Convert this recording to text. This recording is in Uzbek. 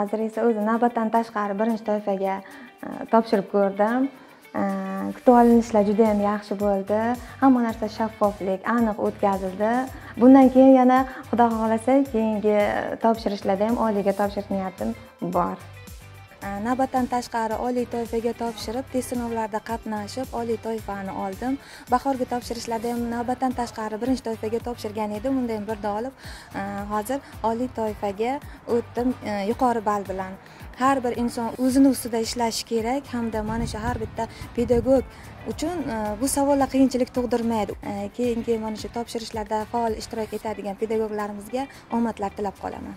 hozir esa o'zi navbatdan tashqari birinchi toifaga e, topshirib ko'rdim. E, kutib olinishlar juda yam yaxshi bo'ldi. Hamma narsa shaffoflik aniq o'tkazildi. Bundan keyin yana xudo xohlasa keyingi topshirishlarda ham oliyga topshirish niyatim bor. Navbatdan tashqari oliy toifaga topshirib test sinovlarida qatnashib oliy toifani oldim. Bahorgi topshirishlarda ham navbatdan tashqari birinchi toifaga topshirgan edim. Unda ham birda olib e, hozir oliy toifaga o'tdim e, yuqori ball bilan. Har bir inson o'zini ustida ishlashi kerak hamda mana shu har bitta pedagog uchun e, bu savollar qiyinchilik tug'dirmaydi. Keyingi mana shu topshirishlarda faol ishtirok etadigan pedagoglarimizga omadlar tilab qolaman.